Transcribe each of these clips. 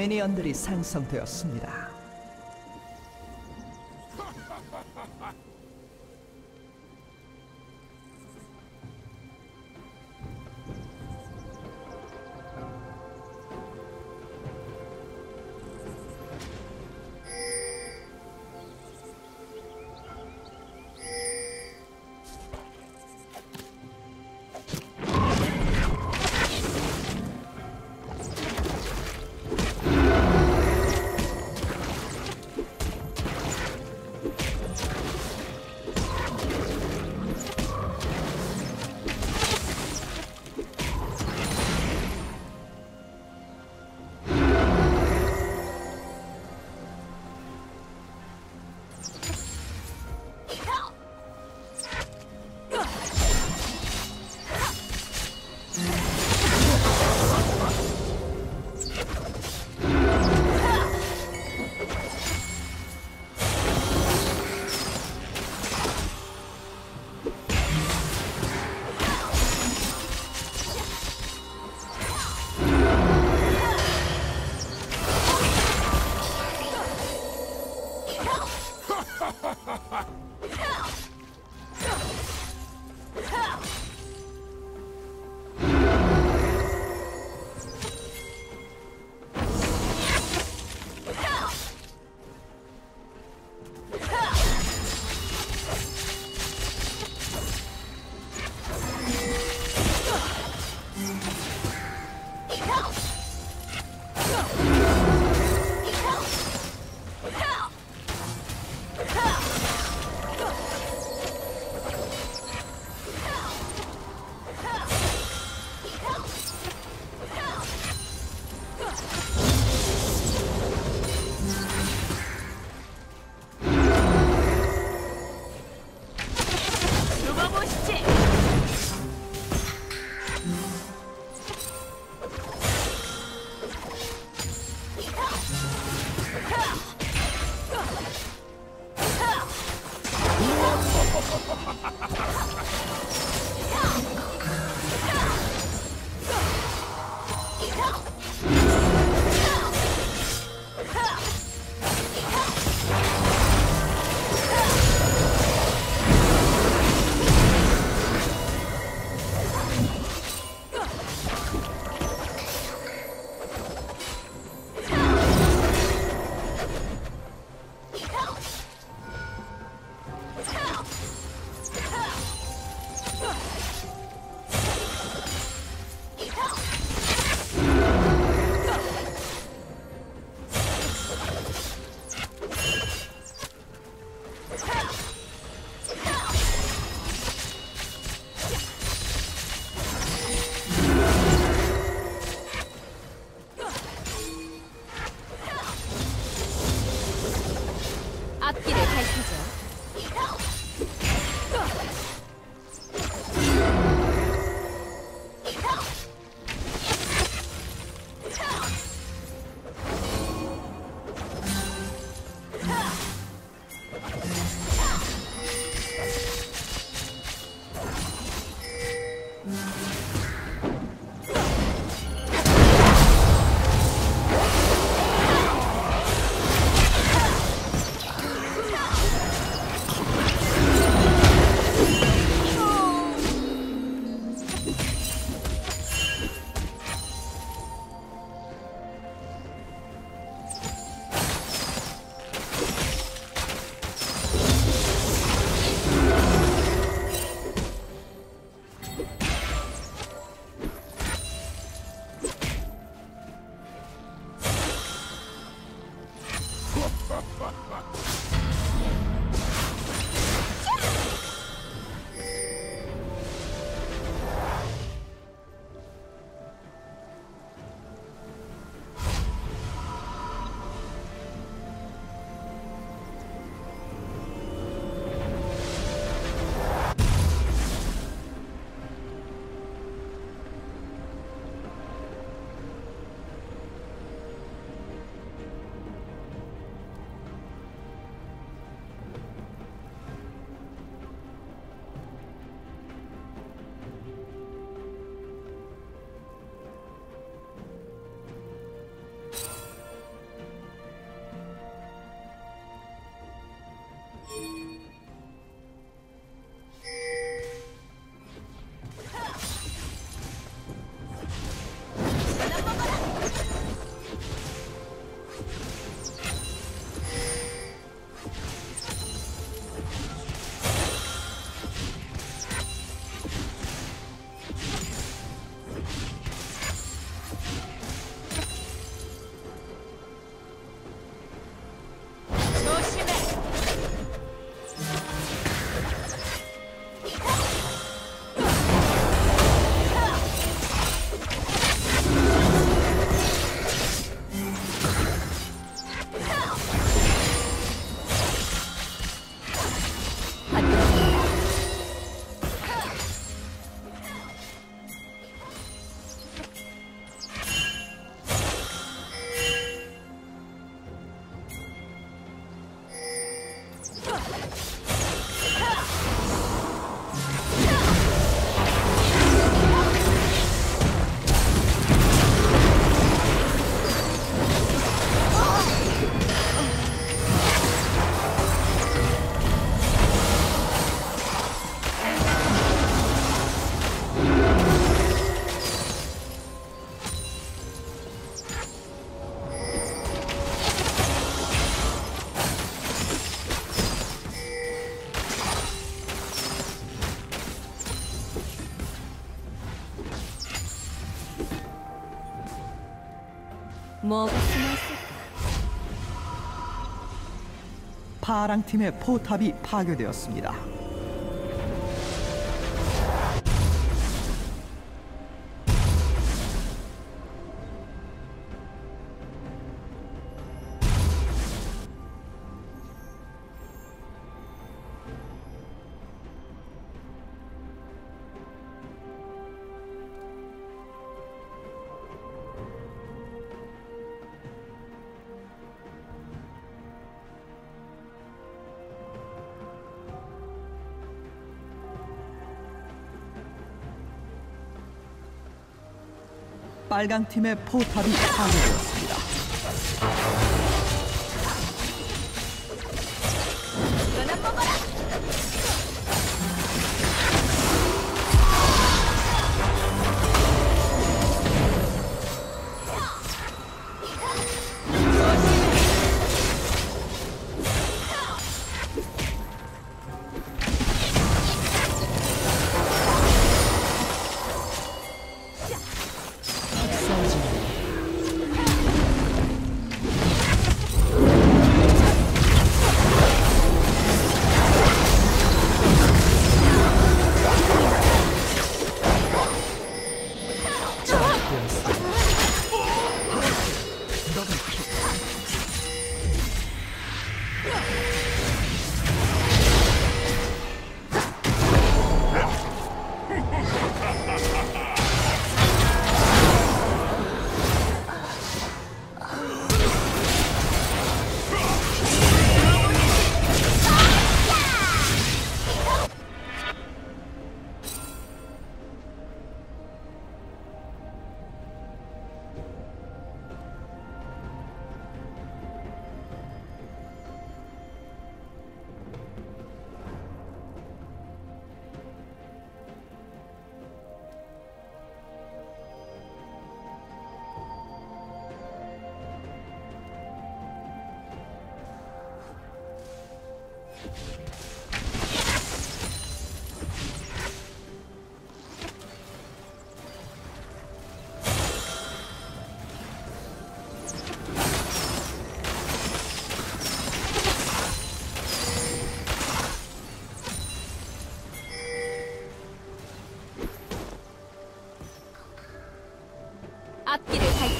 미니언들이 생성되었습니다. 두고 파랑 팀의 포탑이 파괴되었습니다. 빨강 팀의 포탑이 파괴되었습니다. 이거나 먹어라. アッキル対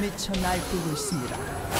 미쳐 날뛰고 있습니다.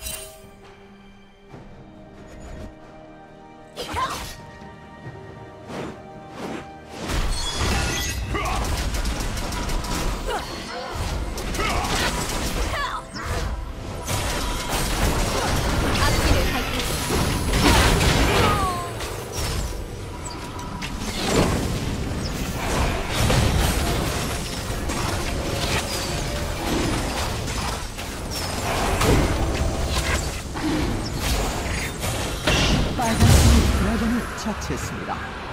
드래곤을 처치했습니다.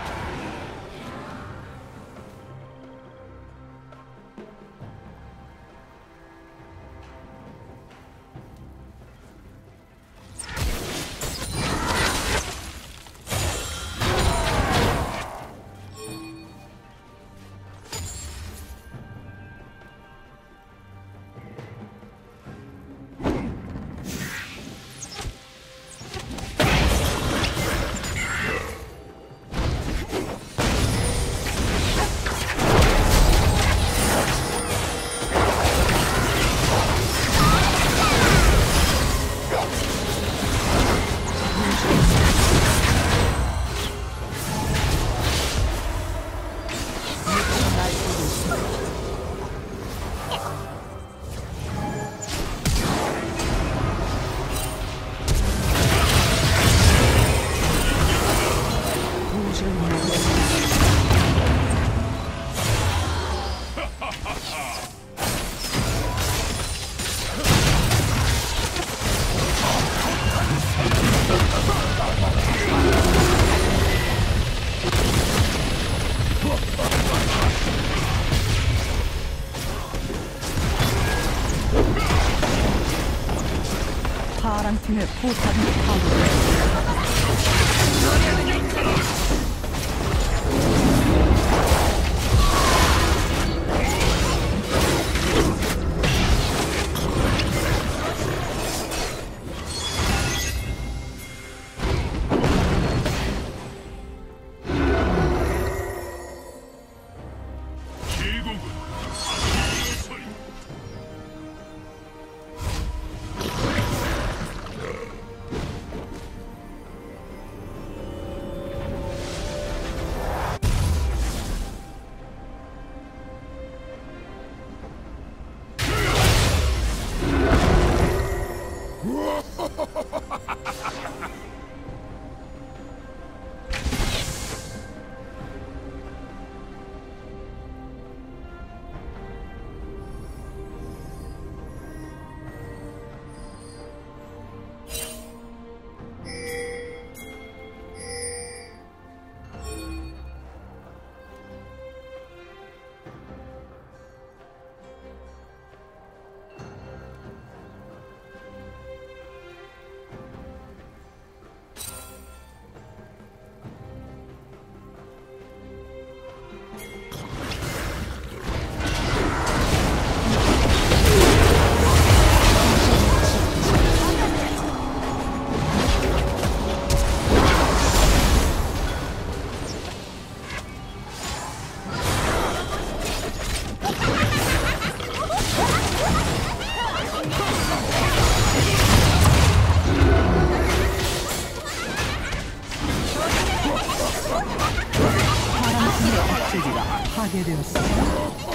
虐酷残虐。 하게 되었습니다.